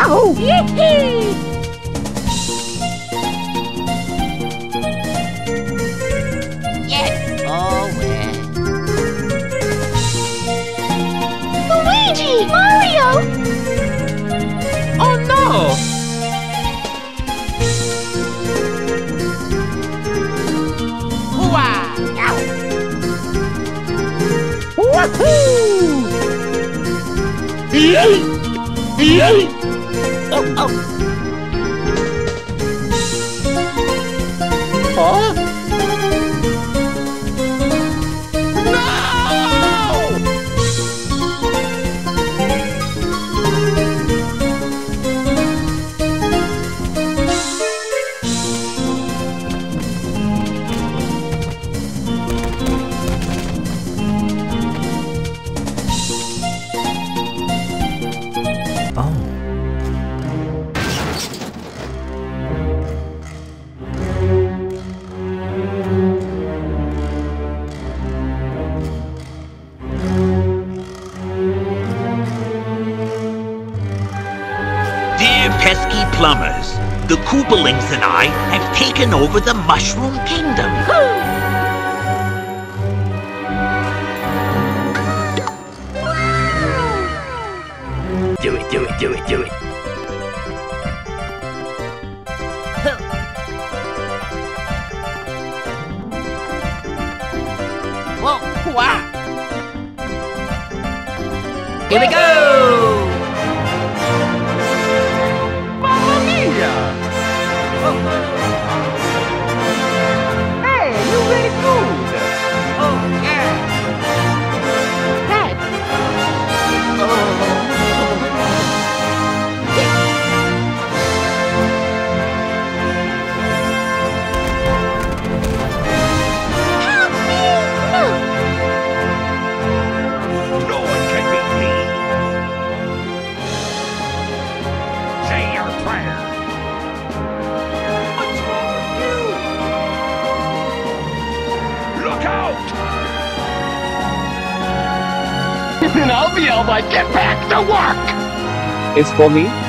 Ow! Yee-hee! Hả? Plumbers, the Koopalings and I have taken over the Mushroom Kingdom. Do it, do it, do it, do it. Whoa, hooah! Here we go! And I'll be able to get back to work! It's for me?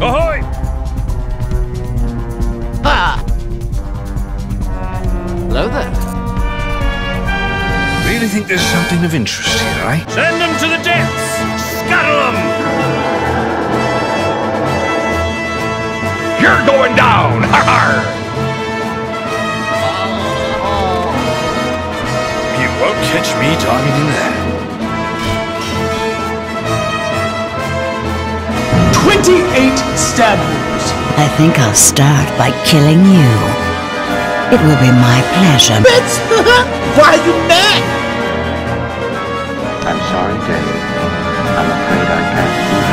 Ahoy! Ah! Hello there. Really think there's something of interest here, eh? Send them to the depths! Scuttle them! You're going down! Har har! You won't catch me diving in there. 28 stab wounds. I think I'll start by killing you. It will be my pleasure. Why are you mad? I'm sorry, Dave. I'm afraid I can't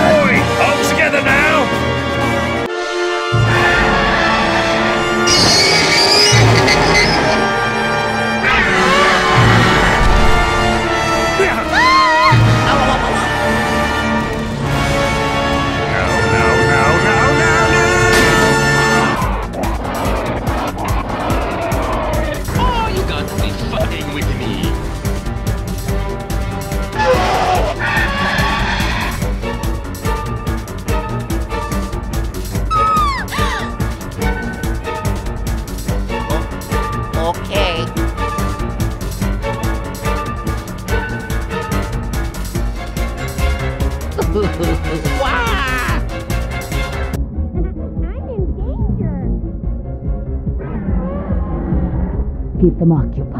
Keep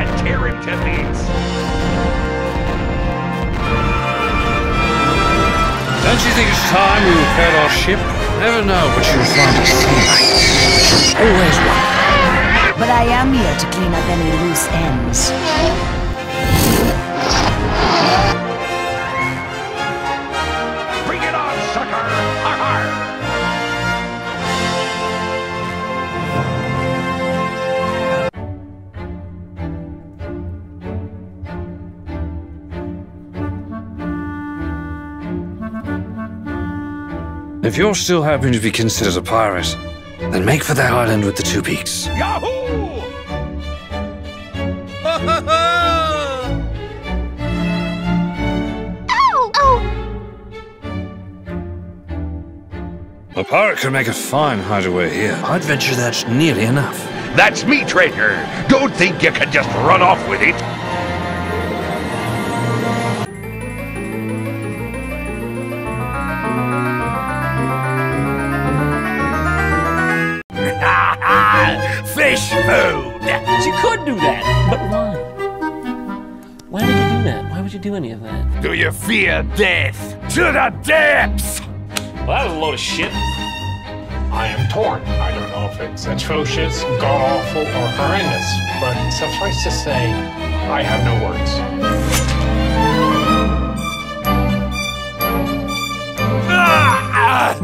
and tear him to bits! Don't you think it's time we repaired our ship? Never know what you'll find at sea lights. Always one. But I am here to clean up any loose ends. If you're still hoping to be considered a pirate, then make for that island with the two peaks. Yahoo! A pirate could make a fine hideaway here. I'd venture that's nearly enough. That's me, traitor! Don't think you can just run off with it! any of that. Do you fear death? To the depths! Well, that was a load of shit. I am torn. I don't know if it's atrocious, god awful, or horrendous, but suffice to say, I have no words. Ah!